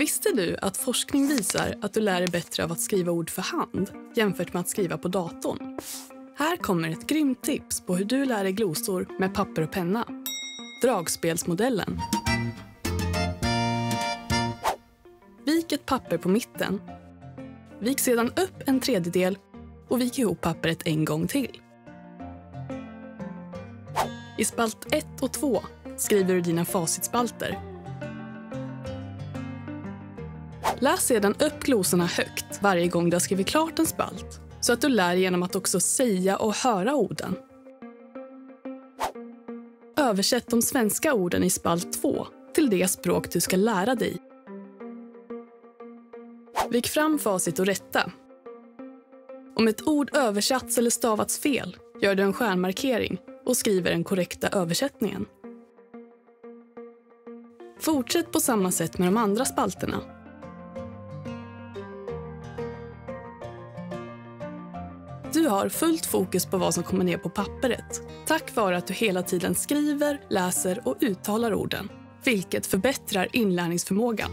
Visste du att forskning visar att du lär dig bättre av att skriva ord för hand jämfört med att skriva på datorn? Här kommer ett grymt tips på hur du lär dig glosor med papper och penna. Dragspelsmodellen. Vik ett papper på mitten. Vik sedan upp en tredjedel och vik ihop pappret en gång till. I spalt 1 och 2 skriver du dina facitspalter. Läs sedan upp glosorna högt varje gång du har skrivit klart en spalt så att du lär genom att också säga och höra orden. Översätt de svenska orden i spalt 2 till det språk du ska lära dig. Vik fram facit och rätta. Om ett ord översatts eller stavats fel gör du en stjärnmarkering och skriver den korrekta översättningen. Fortsätt på samma sätt med de andra spalterna. Du har fullt fokus på vad som kommer ner på pappret tack vare att du hela tiden skriver, läser och uttalar orden, vilket förbättrar inlärningsförmågan.